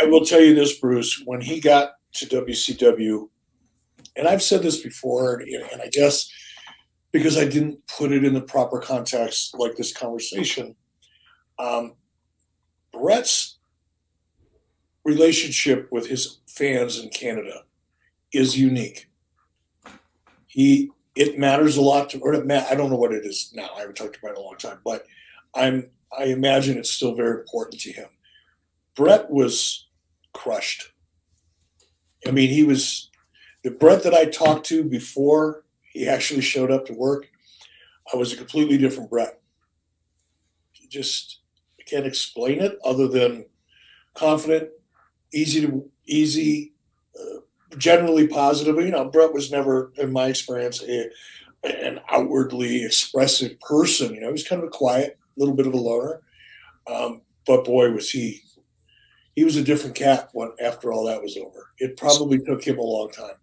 I will tell you this, Bruce. When he got to WCW, and I've said this before, and, I guess because I didn't put it in the proper context, like this conversation, um, Bret's relationship with his fans in Canada is unique. He it matters a lot to, or I don't know what it is now. I haven't talked about it in a long time, but I'm I imagine it's still very important to him. Bret was crushed. I mean, he was the Bret that I talked to before he actually showed up to work. I was a completely different Bret. Just I can't explain it other than confident, easy to easy, uh, generally positive. You know, Bret was never, in my experience, a, an outwardly expressive person. You know, he was kind of a quiet, little bit of a loner. Um, but boy, was he he was a different cat when after all that was over. It probably took him a long time.